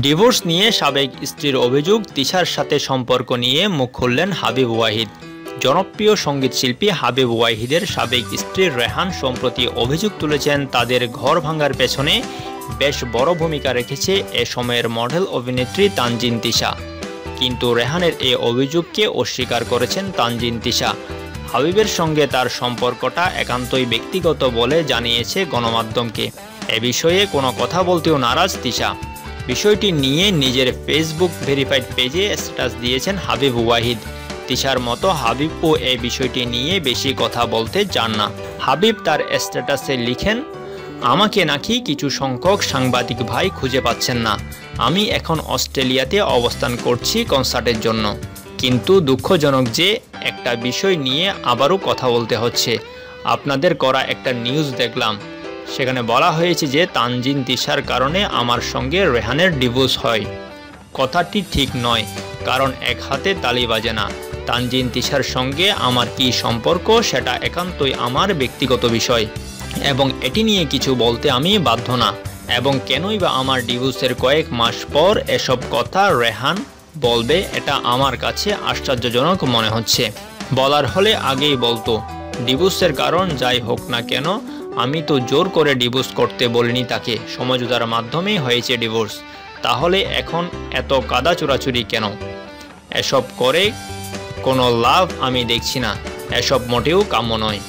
Divorce নিয়ে সাবেক স্ত্রীর অভিযোগ, তিশার সাথে সম্পর্ক নিয়ে মুখ খুললেন হাবিব ওয়াহিদ। জনপ্রিয় সংগীত শিল্পী হাবিব ওয়াহিদের সাবেক স্ত্রী রেহান সম্প্রতি অভিযোগ তুলেছেন, তাদের ঘর ভাঙার পেছনে বেশ বড় ভূমিকা রেখেছে এ সময়ের মডেল অভিনেত্রী তানজিন তিশা। কিন্তু রেহানের এই অভিযোগকে অস্বীকার করেছেন তানজিন তিশা। হাবিবের সঙ্গে তার সম্পর্কটা একান্তই ব্যক্তিগত বলে জানিয়েছে গণমাধ্যমকে। এ বিষয়ে কোনো কথা বলতেও নারাজ তিশা। বিষয়টি নিয়ে নিজের ফেসবুক ভেরিফাইড পেজে স্ট্যাটাস দিয়েছেন হাবিব ওয়াহিদ। তিশার মতো হাবিবও এই বিষয়টি নিয়ে বেশি কথা বলতে চান না। হাবিব তার স্ট্যাটাসে লিখেন, আমাকে নাকি কিছু সংখ্যক সাংবাদিক ভাই খুঁজে পাচ্ছেন না। আমি এখন অস্ট্রেলিয়াতে অবস্থান করছি কনসার্টের জন্য। কিন্তু দুঃখজনক যে একটা বিষয় নিয়ে আবারও কথা বলতে হচ্ছে। আপনাদের করা একটা নিউজ দেখলাম। সেখানে বলা হয়েছে যে তানজিন তিশার কারণে আমার সঙ্গে রেহানের ডিভোর্স হয়। কথাটি ঠিক নয়, কারণ এক হাতে তালি বাজে না। তানজিন তিশার সঙ্গে আমার কি সম্পর্ক সেটা একান্তই আমার ব্যক্তিগত বিষয়, এবং এটি নিয়ে কিছু বলতে আমি বাধ্য না। এবং কেনই বা আমার ডিভোর্সের কয়েক মাস পর এসব কথা রেহান বলবে এটা আমার কাছে আশ্চর্যজনক মনে হচ্ছে। বলার হলে আগেই বলতো, ডিভোর্সের কারণ যাই হোক না কেন আমি তো জোর করে ডিভোর্স করতে বলিনি তাকে। সমঝোতার মাধ্যমেই হয়েছে ডিভোর্স তাহলে এখন এত কাদা চোরাচুরি কেন? এসব করে কোনো লাভ আমি দেখছি না। এসব মোটেও কাম্য নয়।